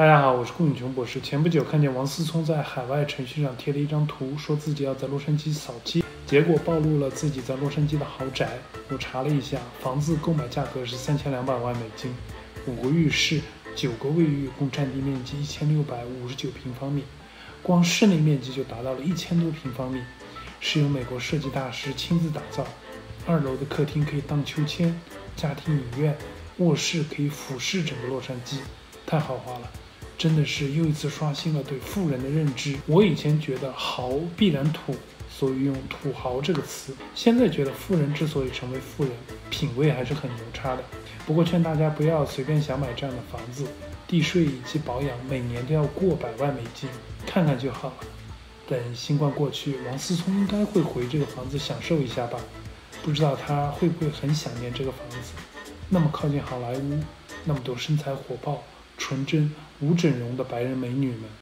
大家好，我是顾永琼博士。前不久看见王思聪在海外程序上贴了一张图，说自己要在洛杉矶扫街，结果暴露了自己在洛杉矶的豪宅。我查了一下，房子购买价格是三千两百万美金，五个浴室，九个卫浴，共占地面积一千六百五十九平方米，光室内面积就达到了一千多平方米，是由美国设计大师亲自打造。二楼的客厅可以荡秋千，家庭影院，卧室可以俯视整个洛杉矶，太豪华了。真的是又一次刷新了对富人的认知。我以前觉得豪必然土，所以用土豪这个词。现在觉得富人之所以成为富人，品味还是很牛叉的。不过劝大家不要随便想买这样的房子，地税以及保养每年都要过百万美金，看看就好了。等新冠过去，王思聪应该会回这个房子享受一下吧？不知道他会不会很想念这个房子？那么靠近好莱坞，那么多身材火爆。纯真无整容的白人美女们。